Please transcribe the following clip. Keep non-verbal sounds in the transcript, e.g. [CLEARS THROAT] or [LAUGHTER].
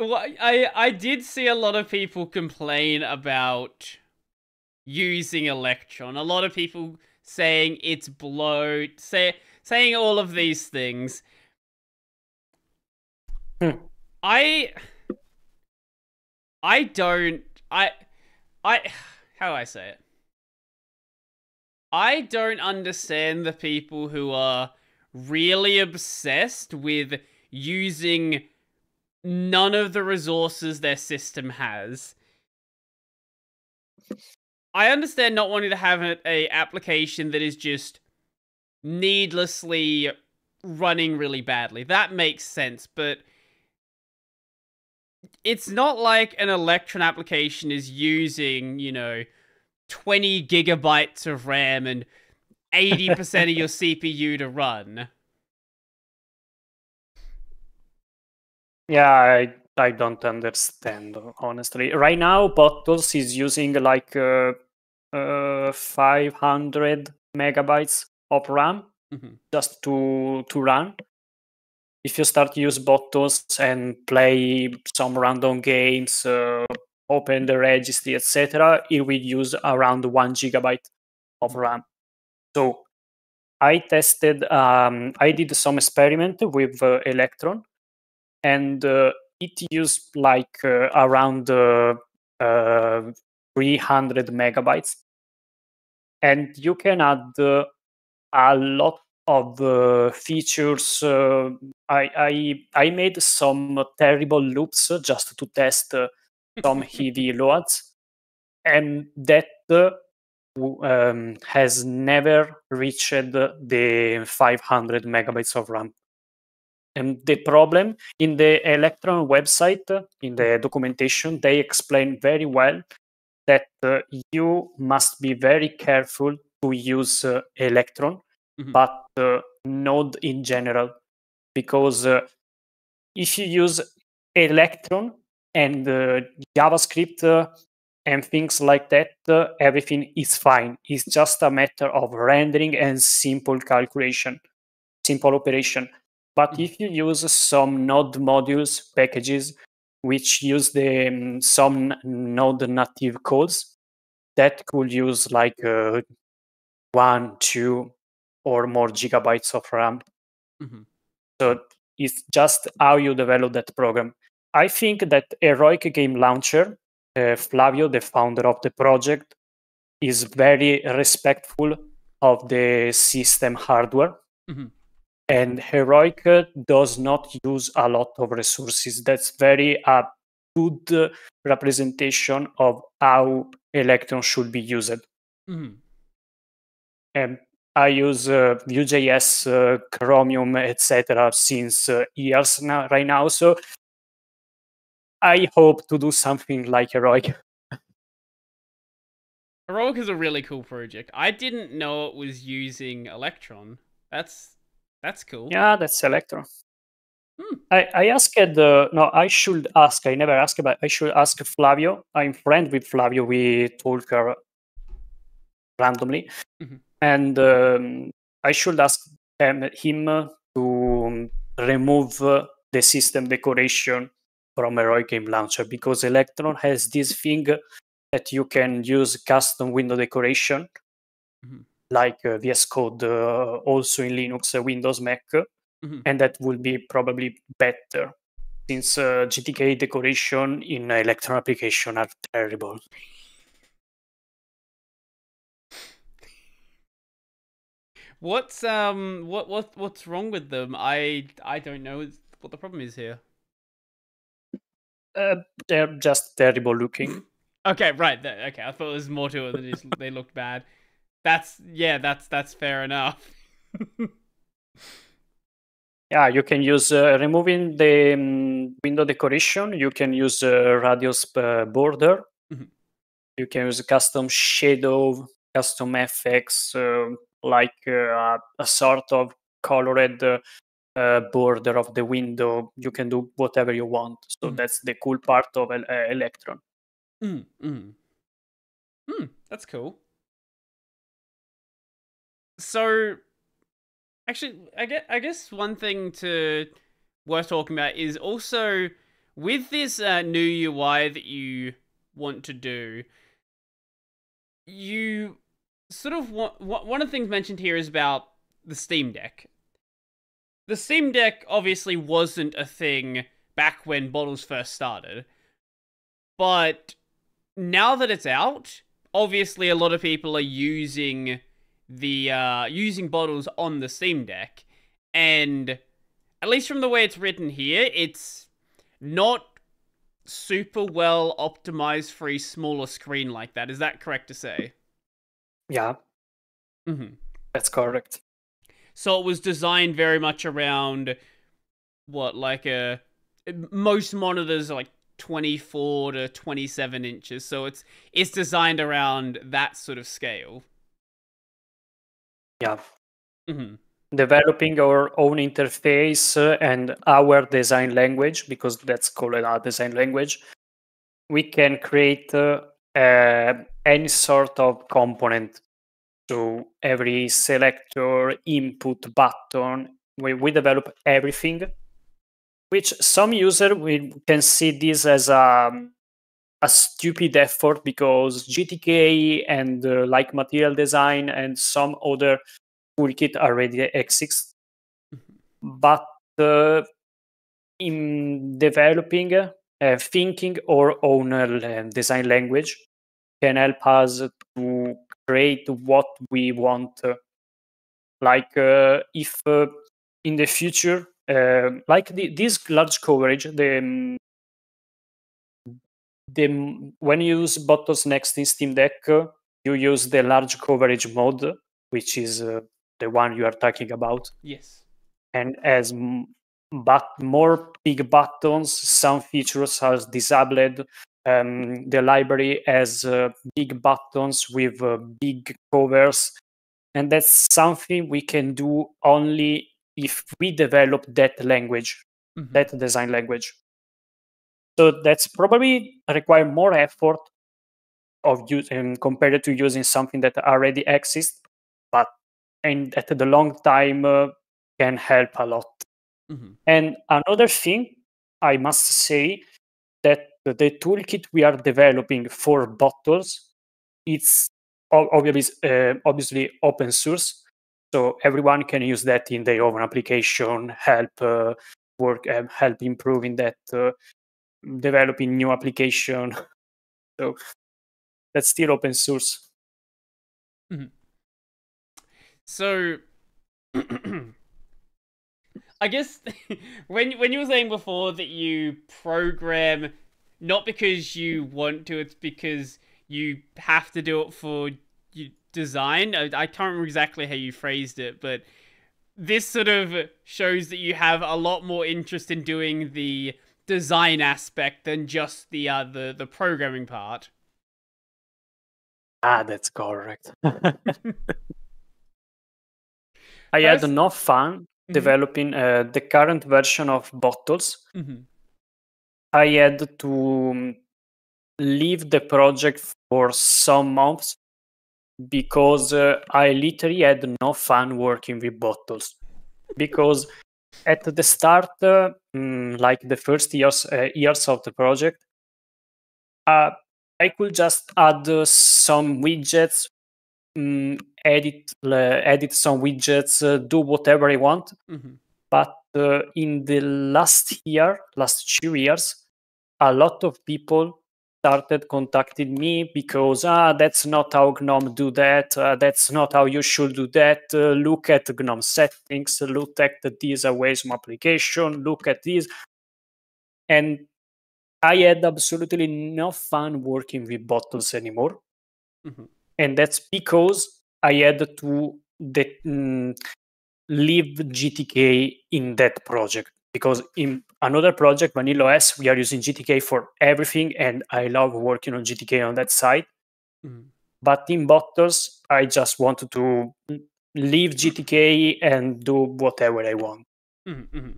well, I I did see a lot of people complain about using Electron. A lot of people saying it's bloat, say saying all of these things. Hmm. I I don't I I how do I say it? I don't understand the people who are really obsessed with using none of the resources their system has. I understand not wanting to have a, a application that is just needlessly running really badly. That makes sense, but it's not like an Electron application is using, you know, 20 gigabytes of RAM and 80% of your [LAUGHS] CPU to run. Yeah, I I don't understand honestly. Right now, Bottles is using like uh, uh, 500 megabytes of RAM Mhm. just to to run. If you start to use Bottles and play some random games, uh, open the registry, etc., it will use around one gigabyte of RAM. So I tested. Um, I did some experiment with uh, Electron, and uh, it used like uh, around uh, uh, 300 megabytes, and you can add a lot of uh, features. Uh, I, I I made some terrible loops just to test uh, some [LAUGHS] heavy loads, and that uh, um, has never reached the 500 megabytes of RAM. And the problem in the Electron website, in the documentation, they explain very well that uh, you must be very careful to use uh, Electron, Mhm. but uh, Node in general, because uh, if you use Electron and uh, JavaScript uh, and things like that, uh, everything is fine. It's just a matter of rendering and simple calculation, simple operation. But if you use some Node modules packages which use the um, some Node native codes, that could use like uh, one, two, or more gigabytes of RAM. Mhm. So it's just how you develop that program. I think that Heroic Game Launcher, uh, Flavio, the founder of the project, is very respectful of the system hardware. Mhm. And Heroic does not use a lot of resources. That's very a good uh, representation of how Electron should be used. Mhm. And I use uh, Vue.js, uh, Chromium, etc. since uh, years now, right now. So I hope to do something like Heroic. [LAUGHS] Heroic is a really cool project. I didn't know it was using Electron. That's that's cool. Yeah, that's Electron. Hmm. I, I asked, uh, no, I should ask, I never asked, but I should ask Flavio. I'm friend with Flavio. We talk uh, randomly. Mhm. And um, I should ask um, him to remove uh, the system decoration from Heroic Game Launcher because Electron has this thing that you can use custom window decoration Mhm. Like uh, VS Code uh, also in Linux, uh, Windows, Mac, Mhm. and that will be probably better since uh, GTK decoration in Electron application are terrible. What's um what what what's wrong with them? I I don't know what the problem is here. Uh, they're just terrible looking. [LAUGHS] Okay, right. Okay, I thought there was more to it than just they looked bad. That's yeah, that's that's fair enough. [LAUGHS] Yeah, you can use uh, removing the um, window decoration. You can use uh, radius uh, border. Mhm. You can use custom shadow, custom FX, uh, like uh, a sort of colored uh, uh, border of the window. You can do whatever you want. So Mhm. that's the cool part of uh, Electron. mm, mm. Hmm, that's cool. So, actually, I guess I guess one thing to worth talking about is also with this uh, new UI that you want to do, you sort of want one of the things mentioned here is about the Steam Deck. The Steam Deck obviously wasn't a thing back when bottles first started, but now that it's out, obviously a lot of people are using the uh, using bottles on the Steam Deck, and at least from the way it's written here, it's not super well optimized for a smaller screen like that. Is that correct to say? Yeah. Mm-hmm. That's correct. So it was designed very much around what, like a most monitors are like 24 to 27 inches. So it's it's designed around that sort of scale. Yeah. Mm-hmm developing our own interface uh, and our design language, because that's called our design language, we can create uh, uh, any sort of component. So every selector, input button, we, we develop everything, which some user we can see this as a, a stupid effort because GTK and uh, like material design and some other toolkit already exists, mm-hmm. but uh, in developing, uh, thinking or own uh, design language can help us to create what we want. like uh, if uh, in the future, uh, like the, this large coverage, the um, the when you use Bottles Next in Steam Deck, you use the large coverage mode, which is the one you are talking about. Yes. And as but more big buttons, some features are disabled. Um, the library has uh, big buttons with uh, big covers, and that's something we can do only if we develop that language, mm-hmm. that design language. So that's probably require more effort of using compared to using something that already exists, but and at the long time uh, can help a lot. Mm-hmm. And another thing I must say that the toolkit we are developing for bottles it's obviously uh, obviously open source so everyone can use that in their own application help uh, work uh, help improving that uh, developing new application [LAUGHS] so that's still open source mm-hmm. So, [CLEARS THROAT] I guess [LAUGHS] when when you were saying before that you program not because you want to, it's because you have to do it for you design. I, I can't remember exactly how you phrased it, but this sort of shows that you have a lot more interest in doing the design aspect than just the uh, the the programming part. Ah, that's correct. [LAUGHS] I had enough fun mm-hmm. developing uh, the current version of Bottles. Mm-hmm. I had to um, leave the project for some months because uh, I literally had no fun working with bottles. Because at the start, uh, mm, like the first years uh, years of the project, uh, I could just add uh, some widgets um, edit uh, edit some widgets, uh, do whatever I want. Mm-hmm. But uh, in the last year, last two years, a lot of people started contacting me because ah that's not how gnome do that. Uh, that's not how you should do that. Uh, look at gnome settings. Look at these awesome application. Look at this and i had absolutely no fun working with bottles anymore. Mm-hmm. And that's because I had to de- mm, leave GTK in that project. Because in another project, Vanilla OS, we are using GTK for everything, and I love working on GTK on that side. Mm-hmm. But in Bottles, I just wanted to leave GTK and do whatever I want. Mm-hmm. mm-hmm.